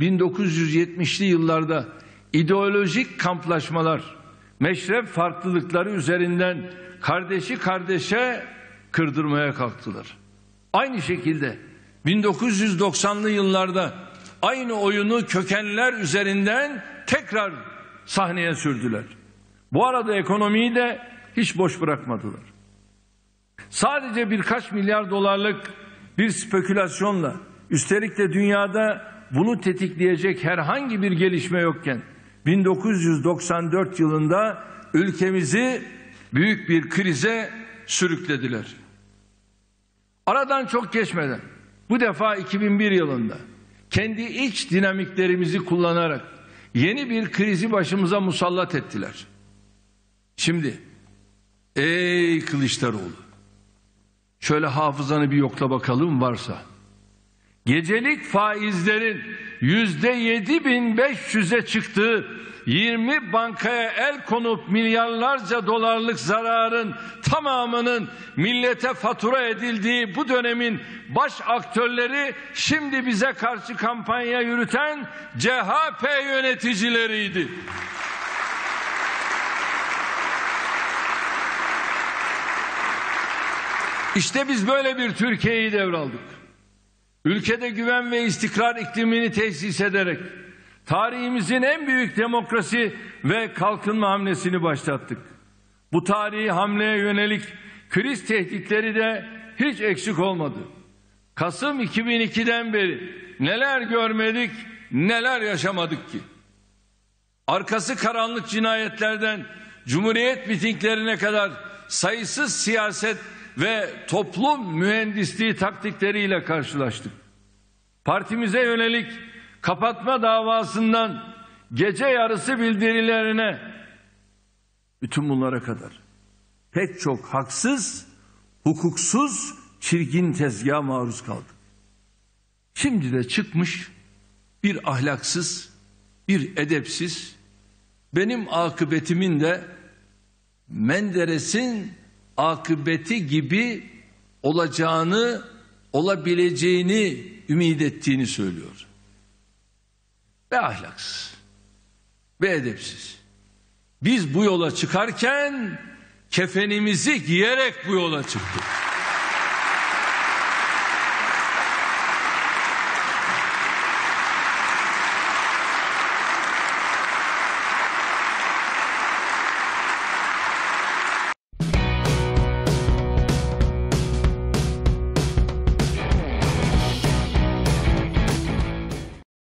1970'li yıllarda ideolojik kamplaşmalar, meşrep farklılıkları üzerinden kardeşi kardeşe kırdırmaya kalktılar. Aynı şekilde 1990'lı yıllarda aynı oyunu kökenler üzerinden tekrar sahneye sürdüler. Bu arada ekonomiyi de hiç boş bırakmadılar. Sadece birkaç milyar dolarlık bir spekülasyonla üstelik de dünyada bunu tetikleyecek herhangi bir gelişme yokken 1994 yılında ülkemizi büyük bir krize sürüklediler. Aradan çok geçmeden bu defa 2001 yılında kendi iç dinamiklerimizi kullanarak yeni bir krizi başımıza musallat ettiler. Şimdi ey Kılıçdaroğlu şöyle hafızanı bir yokla bakalım varsa. Gecelik faizlerin yüzde yedi bin beş yüze çıktığı 20 bankaya el konup milyarlarca dolarlık zararın tamamının millete fatura edildiği bu dönemin baş aktörleri şimdi bize karşı kampanya yürüten CHP yöneticileriydi. İşte biz böyle bir Türkiye'yi devraldık. Ülkede güven ve istikrar iklimini tesis ederek tarihimizin en büyük demokrasi ve kalkınma hamlesini başlattık. Bu tarihi hamleye yönelik kriz tehditleri de hiç eksik olmadı. Kasım 2002'den beri neler görmedik, neler yaşamadık ki. Arkası karanlık cinayetlerden Cumhuriyet mitinglerine kadar sayısız siyaset ve toplum mühendisliği taktikleriyle karşılaştık. Partimize yönelik kapatma davasından gece yarısı bildirilerine bütün bunlara kadar pek çok haksız, hukuksuz, çirkin tezgaha maruz kaldık. Şimdi de çıkmış bir ahlaksız, bir edepsiz, benim akıbetimin de Menderes'in akıbeti gibi olacağını, olabileceğini ümit ettiğini söylüyor. Ve ahlaksız ve edepsiz. Biz bu yola çıkarken kefenimizi giyerek bu yola çıktık.